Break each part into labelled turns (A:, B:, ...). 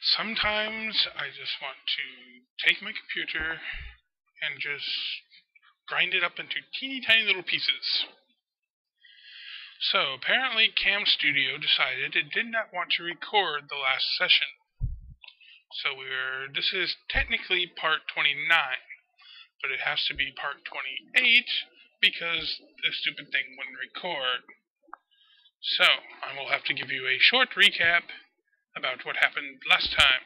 A: Sometimes I just want to take my computer and just grind it up into teeny tiny little pieces. So apparently Cam Studio decided it did not want to record the last session. So we're this is technically part 29, but it has to be part 28 because the stupid thing wouldn't record. So I will have to give you a short recap about what happened last time.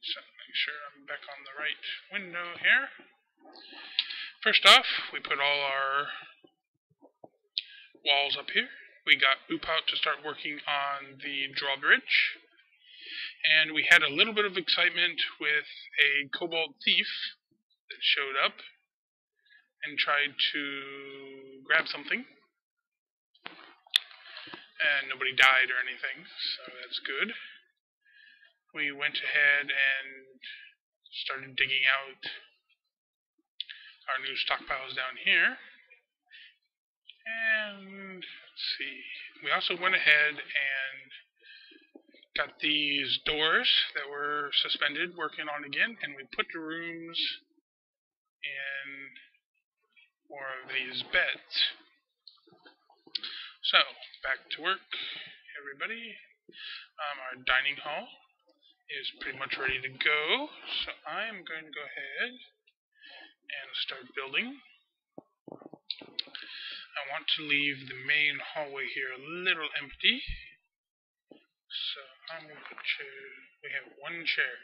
A: So make sure I'm back on the right window here. First off, we put all our walls up here. We got Oopout to start working on the drawbridge. And we had a little bit of excitement with a Kobold Thief that showed up and tried to grab something. And nobody died or anything, so that's good. We went ahead and started digging out our new stockpiles down here. And let's see. We also went ahead and got these doors that were suspended working on again, and we put the rooms in more of these beds. So, back to work, everybody. Um, our dining hall is pretty much ready to go, so I'm going to go ahead and start building. I want to leave the main hallway here a little empty. So I'm going to put chair. We have one chair.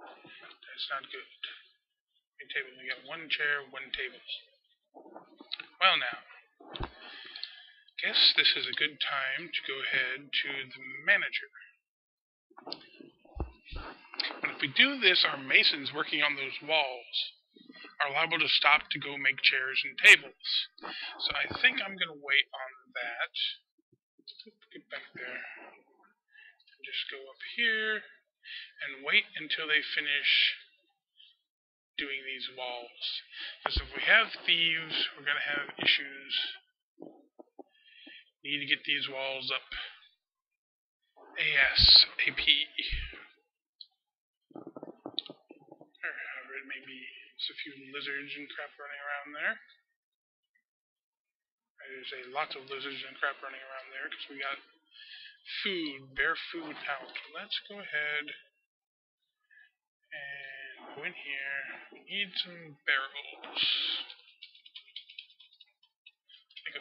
A: That's not good. Table. We got one chair, one table. Well now, guess this is a good time to go ahead to the manager. But if we do this, our masons working on those walls are liable to stop to go make chairs and tables. So I think I'm going to wait on that. Get back there. And just go up here and wait until they finish doing these walls. Because if we have thieves, we're going to have issues. Need to get these walls up ASAP. Or however it may be. There's a few lizards and crap running around there. There's a lot of lizards and crap running around there because we got food, bear food out. Let's go ahead and go in here. We need some barrels.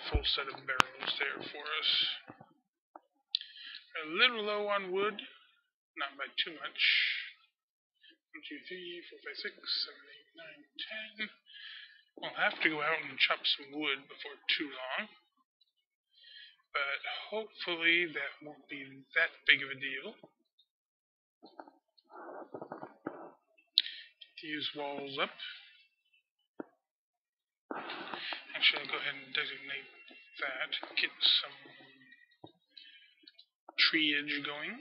A: Full set of barrels there for us. A little low on wood, not by too much. One, two, three, four, five, six, seven, eight, nine, ten. We'll have to go out and chop some wood before too long. But hopefully that won't be that big of a deal. Get these walls up. Actually, I'll go ahead and designate that. Get some treeage going.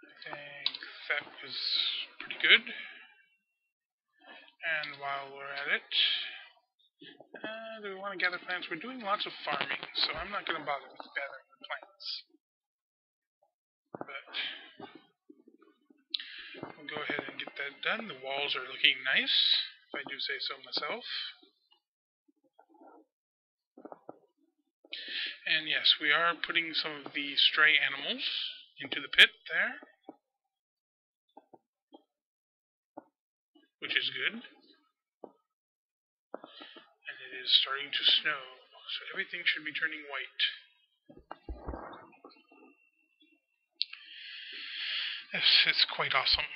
A: I think that was pretty good. And while we're at it, uh, do we want to gather plants? We're doing lots of farming, so I'm not going to bother with gathering the plants. But we'll go ahead and done. The walls are looking nice, if I do say so myself. And yes, we are putting some of the stray animals into the pit there. Which is good. And it is starting to snow, so everything should be turning white. Yes, it's quite awesome.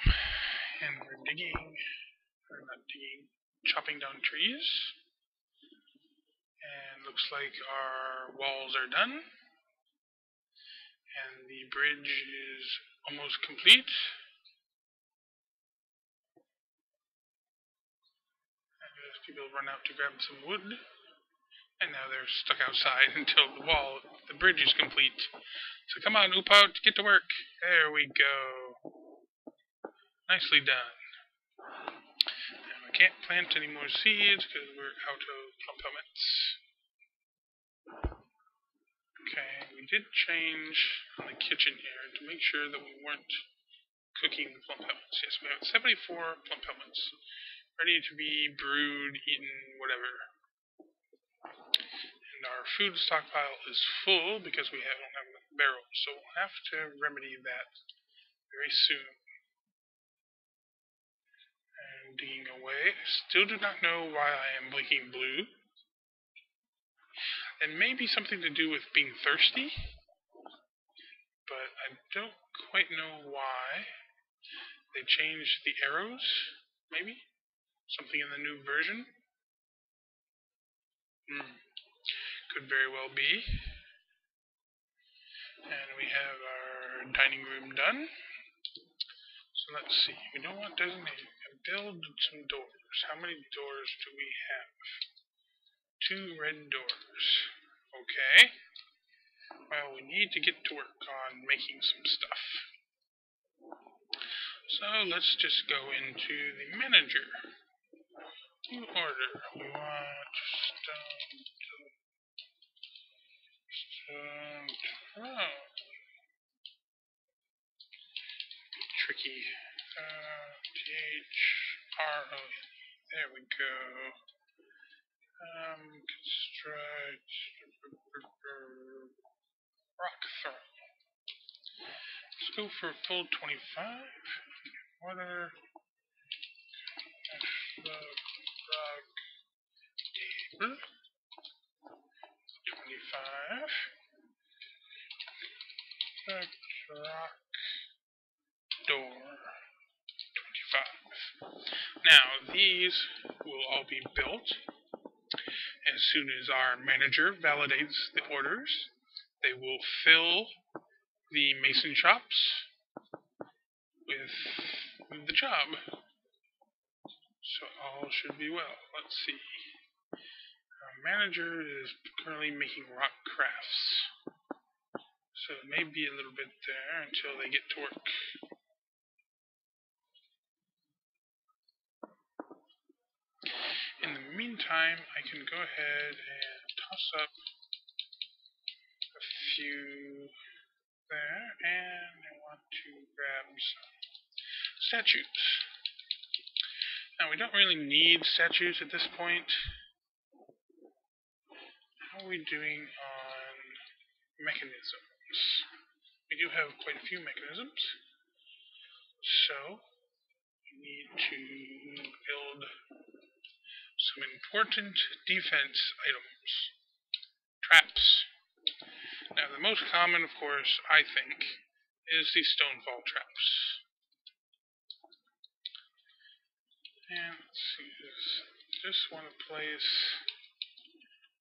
A: And we're digging, or not digging, chopping down trees. And looks like our walls are done. And the bridge is almost complete. And as people run out to grab some wood. And now they're stuck outside until the wall, the bridge is complete. So come on, Oopout, get to work. There we go. Nicely done. And we can't plant any more seeds because we're out of plump helmets. Okay, we did change the kitchen here to make sure that we weren't cooking plump helmets. Yes, we have 74 plump helmets ready to be brewed, eaten, whatever. And our food stockpile is full because we don't have enough barrels, so we'll have to remedy that very soon. Digging away, still do not know why I am blinking blue. It may be something to do with being thirsty, but I don't quite know why. They changed the arrows, maybe? Something in the new version? Hmm. Could very well be. And we have our dining room done. So let's see. We don't want designated. Build some doors. How many doors do we have? Two red doors. Okay. Well, we need to get to work on making some stuff. So let's just go into the manager. New order. We want stone. Stone. Oh. Tricky. Uh, H R O. There we go. Um, construct. Rock throw. Let's go for a full 25. Water. Rock table. 25. rock door. 25. Now, these will all be built as soon as our manager validates the orders. They will fill the mason shops with the job. So all should be well. Let's see. Our manager is currently making rock crafts. So it may be a little bit there until they get to work. In the meantime, I can go ahead and toss up a few there, and I want to grab some statues. Now, we don't really need statues at this point. How are we doing on mechanisms? We do have quite a few mechanisms. So, we need to build some important defense items. Traps. Now, the most common, of course, I think, is the stonefall traps. And let's see. Just want to place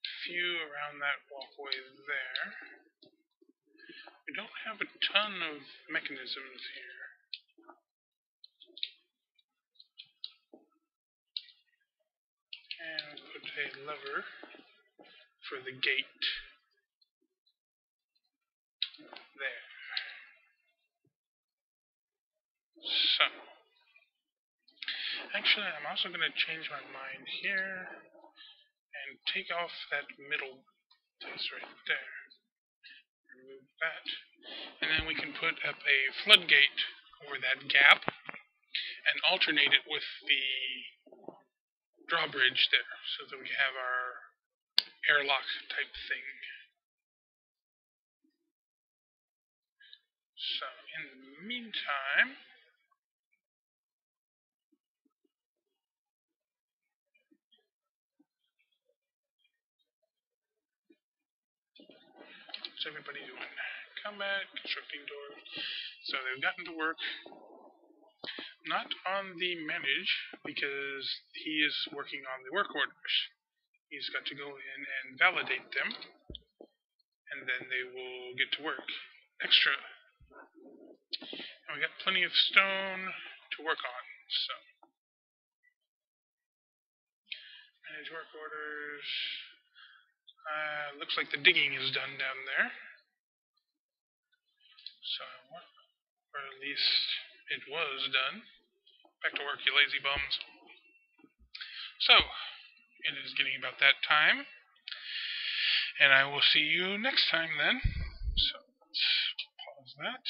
A: a few around that walkway there. We don't have a ton of mechanisms here. And put a lever for the gate there. So, Actually, I'm also going to change my mind here and take off that middle place right there. Remove that. And then we can put up a floodgate over that gap and alternate it with the drawbridge there so that we have our airlock type thing. So, in the meantime, What's everybody doing? Combat, constructing doors. So they've gotten to work. Not on the manage, because he is working on the work orders. He's got to go in and validate them, and then they will get to work. Extra. And we got plenty of stone to work on, so. Manage work orders. Uh, looks like the digging is done down there. So, or at least it was done. Back to work, you lazy bums. So, it is getting about that time. And I will see you next time then. So, let's pause that.